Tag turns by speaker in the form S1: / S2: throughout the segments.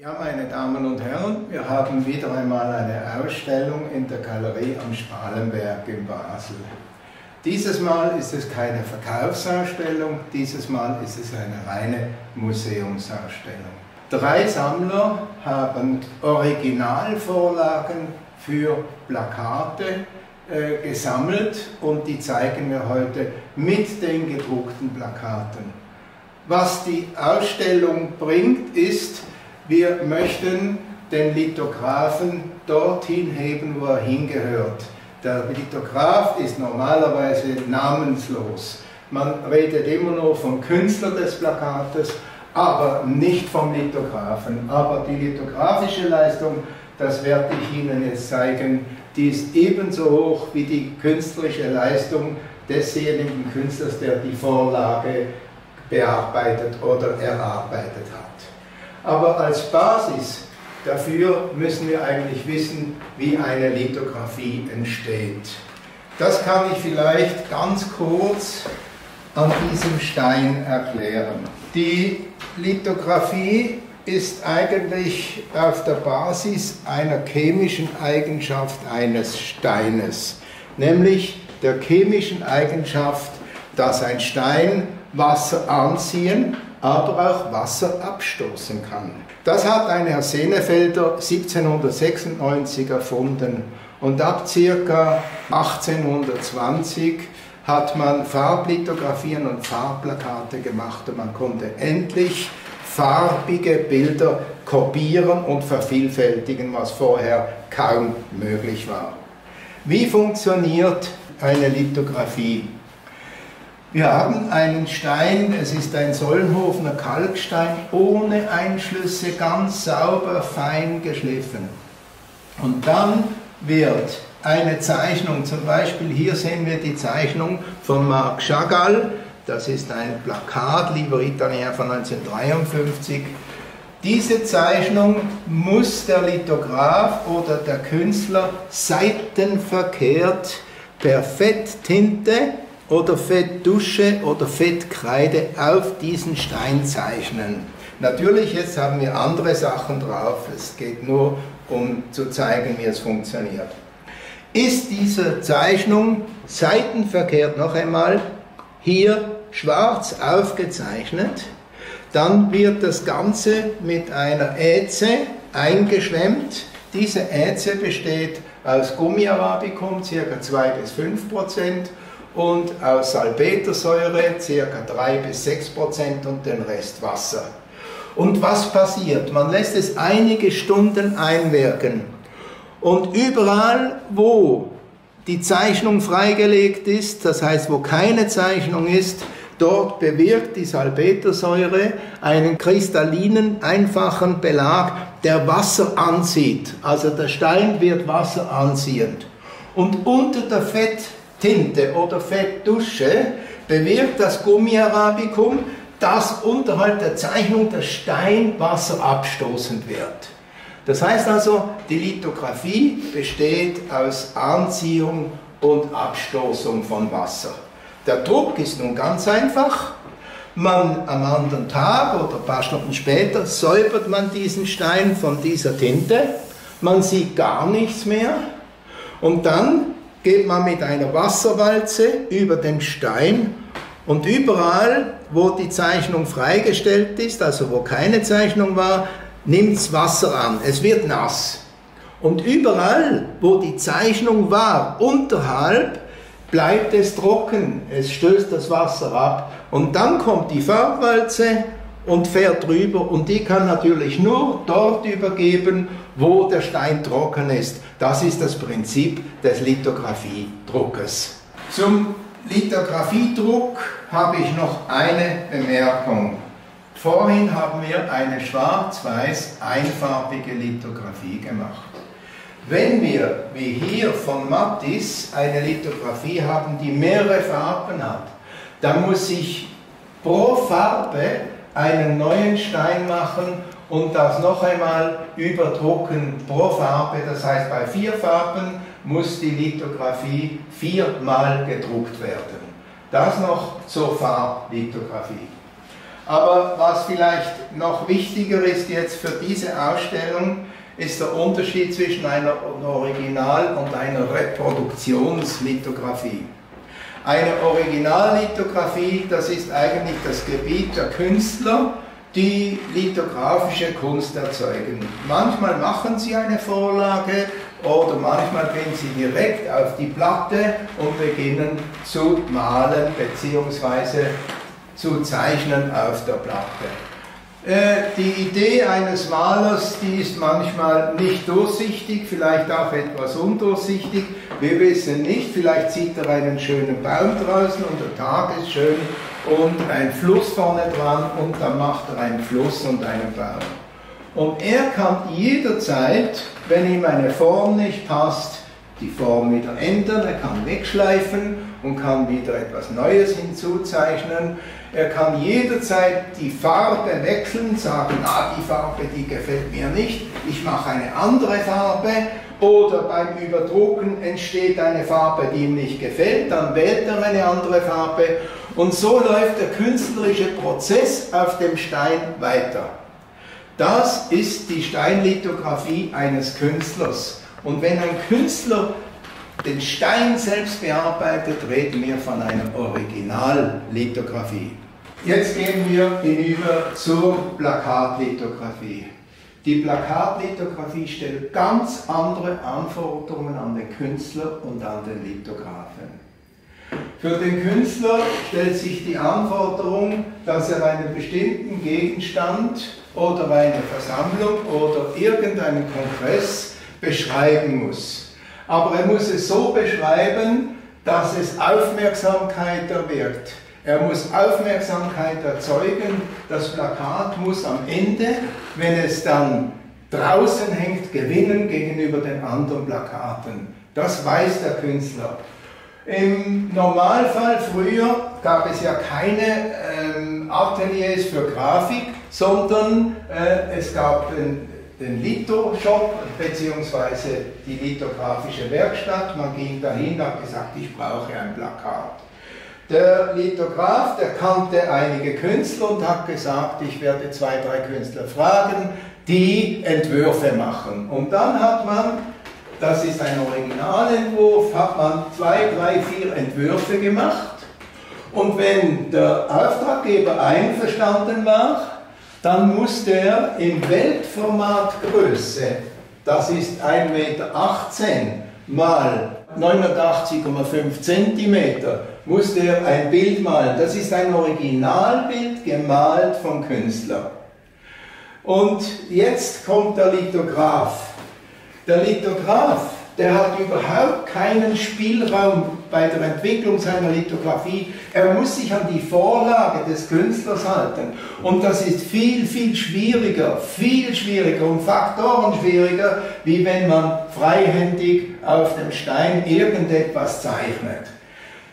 S1: Ja, meine Damen und Herren, wir haben wieder einmal eine Ausstellung in der Galerie am Spalenberg in Basel. Dieses Mal ist es keine Verkaufsausstellung, dieses Mal ist es eine reine Museumsausstellung. Drei Sammler haben Originalvorlagen für Plakate äh, gesammelt und die zeigen wir heute mit den gedruckten Plakaten. Was die Ausstellung bringt, ist, wir möchten den Lithographen dorthin heben, wo er hingehört. Der Lithograph ist normalerweise namenslos. Man redet immer nur vom Künstler des Plakates, aber nicht vom Lithographen. Aber die lithografische Leistung, das werde ich Ihnen jetzt zeigen, die ist ebenso hoch wie die künstlerische Leistung desjenigen Künstlers, der die Vorlage bearbeitet oder erarbeitet hat. Aber als Basis dafür müssen wir eigentlich wissen, wie eine Lithografie entsteht. Das kann ich vielleicht ganz kurz an diesem Stein erklären. Die Lithografie ist eigentlich auf der Basis einer chemischen Eigenschaft eines Steines, nämlich der chemischen Eigenschaft, dass ein Stein Wasser anziehen aber auch Wasser abstoßen kann. Das hat ein Herr Senefelder 1796 erfunden und ab ca. 1820 hat man Farblithografien und Farbplakate gemacht und man konnte endlich farbige Bilder kopieren und vervielfältigen, was vorher kaum möglich war. Wie funktioniert eine Lithografie? Wir haben einen Stein, es ist ein Sollenhofener Kalkstein, ohne Einschlüsse, ganz sauber, fein geschliffen. Und dann wird eine Zeichnung, zum Beispiel hier sehen wir die Zeichnung von Marc Chagall, das ist ein Plakat, lieber Italiener von 1953. Diese Zeichnung muss der Lithograph oder der Künstler seitenverkehrt per Fetttinte oder Fettdusche oder Fettkreide auf diesen Stein zeichnen. Natürlich, jetzt haben wir andere Sachen drauf. Es geht nur um zu zeigen, wie es funktioniert. Ist diese Zeichnung seitenverkehrt noch einmal hier schwarz aufgezeichnet, dann wird das Ganze mit einer Äze eingeschwemmt. Diese Äze besteht aus Gummiarabicum, ca. 2 bis 5 Prozent, und aus Salpetersäure ca. 3 bis 6 Prozent und den Rest Wasser. Und was passiert? Man lässt es einige Stunden einwirken und überall, wo die Zeichnung freigelegt ist, das heißt, wo keine Zeichnung ist, dort bewirkt die Salpetersäure einen kristallinen, einfachen Belag, der Wasser anzieht. Also der Stein wird wasseranziehend. Und unter der Fett Tinte oder Fettdusche bewirkt das Gummiarabicum, dass unterhalb der Zeichnung das Stein Wasser abstoßend wird. Das heißt also, die Lithografie besteht aus Anziehung und Abstoßung von Wasser. Der Druck ist nun ganz einfach. Man am anderen Tag oder ein paar Stunden später säubert man diesen Stein von dieser Tinte. Man sieht gar nichts mehr. Und dann geht man mit einer Wasserwalze über den Stein und überall, wo die Zeichnung freigestellt ist, also wo keine Zeichnung war, nimmt es Wasser an. Es wird nass. Und überall, wo die Zeichnung war, unterhalb, bleibt es trocken. Es stößt das Wasser ab. Und dann kommt die Farbwalze und fährt drüber und die kann natürlich nur dort übergeben, wo der Stein trocken ist. Das ist das Prinzip des Lithografiedruckes. Zum Lithografiedruck habe ich noch eine Bemerkung. Vorhin haben wir eine schwarz-weiß einfarbige Lithografie gemacht. Wenn wir, wie hier von Mattis, eine Lithografie haben, die mehrere Farben hat, dann muss ich pro Farbe einen neuen Stein machen und das noch einmal überdrucken pro Farbe. Das heißt, bei vier Farben muss die Lithografie viermal gedruckt werden. Das noch zur Farblithografie. Aber was vielleicht noch wichtiger ist jetzt für diese Ausstellung, ist der Unterschied zwischen einer Original- und einer Reproduktionslithografie. Eine Originallithografie, das ist eigentlich das Gebiet der Künstler, die lithografische Kunst erzeugen. Manchmal machen sie eine Vorlage oder manchmal gehen sie direkt auf die Platte und beginnen zu malen bzw. zu zeichnen auf der Platte. Äh, die Idee eines Malers, die ist manchmal nicht durchsichtig, vielleicht auch etwas undurchsichtig. Wir wissen nicht, vielleicht sieht er einen schönen Baum draußen und der Tag ist schön und ein Fluss vorne dran und dann macht er einen Fluss und einen Baum. Und er kann jederzeit, wenn ihm eine Form nicht passt, die Form wieder ändern, er kann wegschleifen und kann wieder etwas Neues hinzuzeichnen. Er kann jederzeit die Farbe wechseln, sagen, ah, die Farbe, die gefällt mir nicht, ich mache eine andere Farbe. Oder beim Überdrucken entsteht eine Farbe, die ihm nicht gefällt, dann wählt er eine andere Farbe. Und so läuft der künstlerische Prozess auf dem Stein weiter. Das ist die Steinlithografie eines Künstlers. Und wenn ein Künstler den Stein selbst bearbeitet, reden wir von einer Originallithografie. Jetzt gehen wir hinüber zur Plakatlithografie. Die Plakatlithografie stellt ganz andere Anforderungen an den Künstler und an den Lithografen. Für den Künstler stellt sich die Anforderung, dass er einen bestimmten Gegenstand oder eine Versammlung oder irgendeinen Kongress beschreiben muss. Aber er muss es so beschreiben, dass es Aufmerksamkeit erwirkt. Er muss Aufmerksamkeit erzeugen. Das Plakat muss am Ende, wenn es dann draußen hängt, gewinnen gegenüber den anderen Plakaten. Das weiß der Künstler. Im Normalfall früher gab es ja keine ähm, Ateliers für Grafik, sondern äh, es gab den, den Litho-Shop bzw. die lithografische Werkstatt. Man ging dahin und hat gesagt, ich brauche ein Plakat. Der Lithograf, der kannte einige Künstler und hat gesagt, ich werde zwei, drei Künstler fragen, die Entwürfe machen. Und dann hat man das ist ein Originalentwurf, hat man zwei, drei, vier Entwürfe gemacht. Und wenn der Auftraggeber einverstanden war, dann musste er in Weltformatgröße, das ist 1,18 Meter mal 89,5 cm, musste er ein Bild malen. Das ist ein Originalbild gemalt vom Künstler. Und jetzt kommt der Lithograph. Der Lithograph, der hat überhaupt keinen Spielraum bei der Entwicklung seiner Lithografie. Er muss sich an die Vorlage des Künstlers halten. Und das ist viel, viel schwieriger, viel schwieriger, um Faktoren schwieriger, wie wenn man freihändig auf dem Stein irgendetwas zeichnet.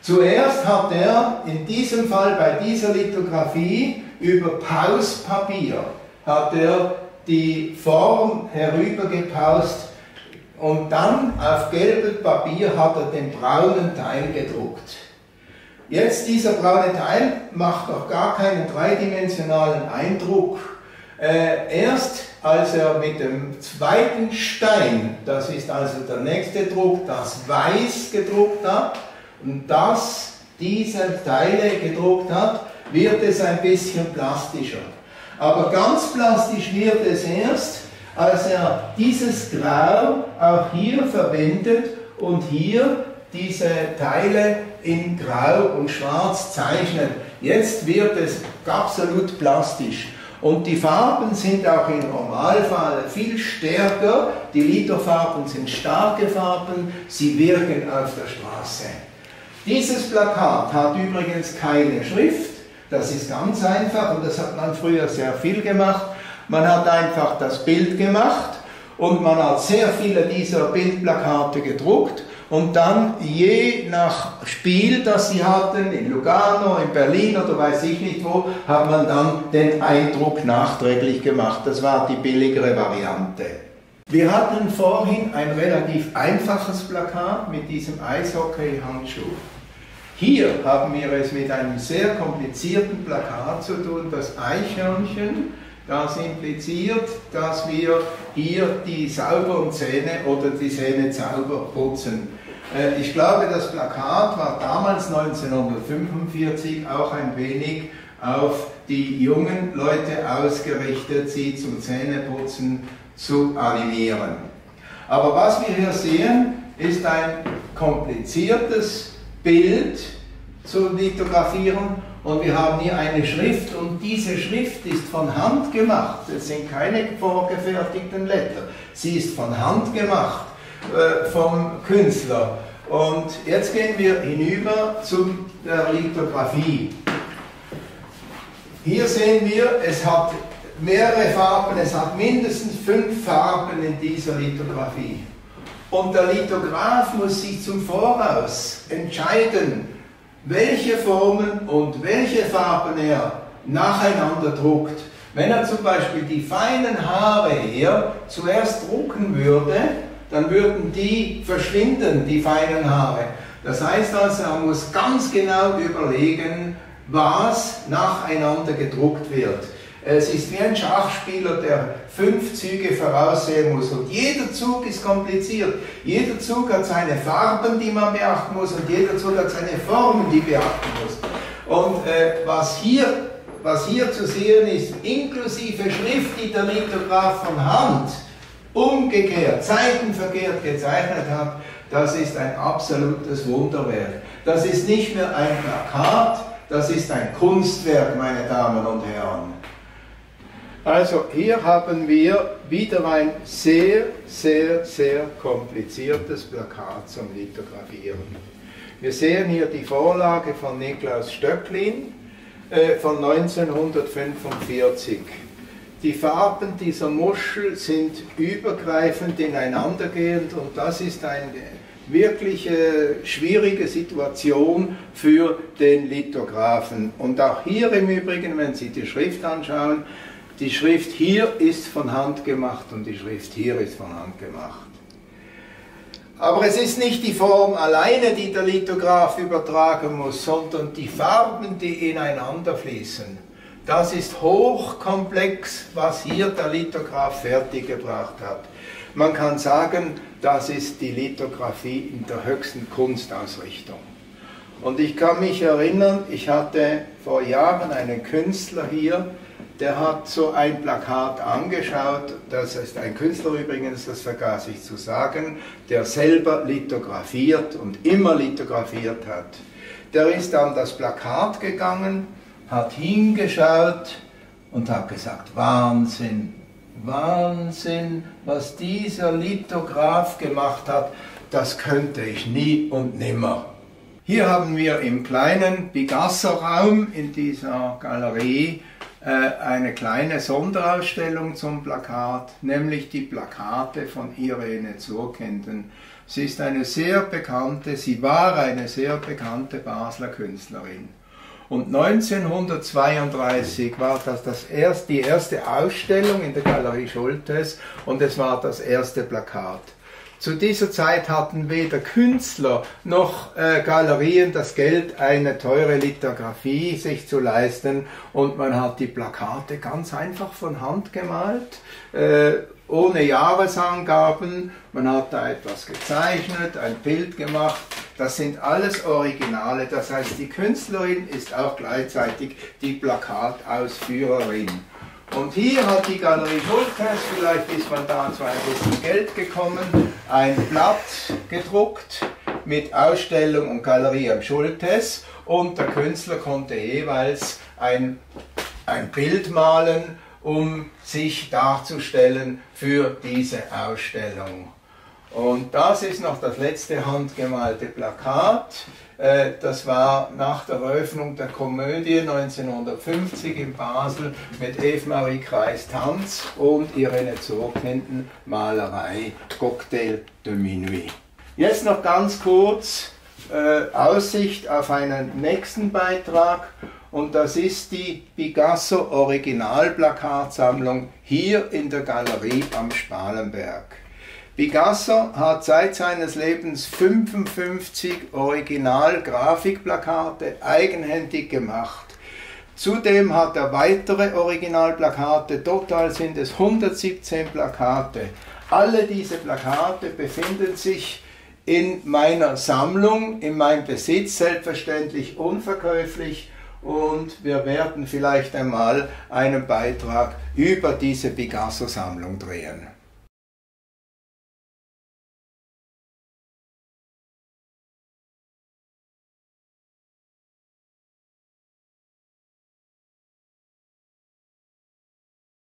S1: Zuerst hat er in diesem Fall bei dieser Lithografie über Pauspapier hat er die Form herübergepaust und dann auf gelbem Papier hat er den braunen Teil gedruckt. Jetzt dieser braune Teil macht noch gar keinen dreidimensionalen Eindruck. Äh, erst als er mit dem zweiten Stein, das ist also der nächste Druck, das Weiß gedruckt hat und das diese Teile gedruckt hat, wird es ein bisschen plastischer. Aber ganz plastisch wird es erst, als er dieses Grau auch hier verwendet und hier diese Teile in Grau und Schwarz zeichnet. Jetzt wird es absolut plastisch. Und die Farben sind auch im Normalfall viel stärker. Die Lithofarben sind starke Farben, sie wirken auf der Straße. Dieses Plakat hat übrigens keine Schrift. Das ist ganz einfach und das hat man früher sehr viel gemacht. Man hat einfach das Bild gemacht und man hat sehr viele dieser Bildplakate gedruckt und dann je nach Spiel, das sie hatten, in Lugano, in Berlin oder weiß ich nicht wo, hat man dann den Eindruck nachträglich gemacht. Das war die billigere Variante. Wir hatten vorhin ein relativ einfaches Plakat mit diesem Eishockey-Handschuh. Hier haben wir es mit einem sehr komplizierten Plakat zu tun, das Eichhörnchen, das impliziert, dass wir hier die sauberen Zähne oder die Zähne sauber putzen. Äh, ich glaube, das Plakat war damals 1945 auch ein wenig auf die jungen Leute ausgerichtet, sie zum Zähneputzen zu animieren. Aber was wir hier sehen, ist ein kompliziertes Bild zu lithografieren und wir haben hier eine Schrift und diese Schrift ist von Hand gemacht. Es sind keine vorgefertigten Letter. Sie ist von Hand gemacht äh, vom Künstler. Und jetzt gehen wir hinüber zur Lithografie. Hier sehen wir, es hat mehrere Farben, es hat mindestens fünf Farben in dieser Lithografie. Und der Lithograph muss sich zum Voraus entscheiden, welche Formen und welche Farben er nacheinander druckt. Wenn er zum Beispiel die feinen Haare hier zuerst drucken würde, dann würden die verschwinden, die feinen Haare. Das heißt also, er muss ganz genau überlegen, was nacheinander gedruckt wird. Es ist wie ein Schachspieler, der fünf Züge voraussehen muss. Und jeder Zug ist kompliziert. Jeder Zug hat seine Farben, die man beachten muss, und jeder Zug hat seine Formen, die beachten muss. Und äh, was, hier, was hier zu sehen ist, inklusive Schrift, die der Lithograph von Hand umgekehrt, seitenverkehrt gezeichnet hat, das ist ein absolutes Wunderwerk. Das ist nicht mehr ein Plakat, das ist ein Kunstwerk, meine Damen und Herren. Also hier haben wir wieder ein sehr, sehr, sehr kompliziertes Plakat zum Lithografieren. Wir sehen hier die Vorlage von Niklaus Stöcklin äh, von 1945. Die Farben dieser Muschel sind übergreifend ineinandergehend und das ist eine wirklich schwierige Situation für den Lithografen. Und auch hier im Übrigen, wenn Sie die Schrift anschauen, die Schrift hier ist von Hand gemacht und die Schrift hier ist von Hand gemacht. Aber es ist nicht die Form alleine, die der Lithograph übertragen muss, sondern die Farben, die ineinander fließen. Das ist hochkomplex, was hier der Lithograph fertiggebracht hat. Man kann sagen, das ist die Lithografie in der höchsten Kunstausrichtung. Und ich kann mich erinnern, ich hatte vor Jahren einen Künstler hier, der hat so ein Plakat angeschaut, das ist ein Künstler übrigens, das vergaß ich zu sagen, der selber lithografiert und immer lithografiert hat. Der ist an das Plakat gegangen, hat hingeschaut und hat gesagt, Wahnsinn, Wahnsinn, was dieser Lithograph gemacht hat, das könnte ich nie und nimmer. Hier haben wir im kleinen Picasso-Raum in dieser Galerie äh, eine kleine Sonderausstellung zum Plakat, nämlich die Plakate von Irene Zurkenden. Sie ist eine sehr bekannte, sie war eine sehr bekannte Basler Künstlerin. Und 1932 war das, das erst, die erste Ausstellung in der Galerie Schultes und es war das erste Plakat. Zu dieser Zeit hatten weder Künstler noch äh, Galerien das Geld, eine teure Lithografie sich zu leisten und man hat die Plakate ganz einfach von Hand gemalt, äh, ohne Jahresangaben. Man hat da etwas gezeichnet, ein Bild gemacht. Das sind alles Originale. Das heißt, die Künstlerin ist auch gleichzeitig die Plakatausführerin. Und hier hat die Galerie Schultes, vielleicht ist man da zu ein bisschen Geld gekommen, ein Blatt gedruckt mit Ausstellung und Galerie am Schultes und der Künstler konnte jeweils ein, ein Bild malen, um sich darzustellen für diese Ausstellung. Und das ist noch das letzte handgemalte Plakat. Äh, das war nach der Eröffnung der Komödie 1950 in Basel mit Eve-Marie Kreis-Tanz und Irene Zurkenden Malerei Cocktail de Minuit. Jetzt noch ganz kurz äh, Aussicht auf einen nächsten Beitrag und das ist die Picasso Originalplakatsammlung hier in der Galerie am Spalenberg. Picasso hat seit seines Lebens 55 Original-Grafikplakate eigenhändig gemacht. Zudem hat er weitere Originalplakate, total sind es 117 Plakate. Alle diese Plakate befinden sich in meiner Sammlung, in meinem Besitz, selbstverständlich unverkäuflich und wir werden vielleicht einmal einen Beitrag über diese Picasso-Sammlung drehen.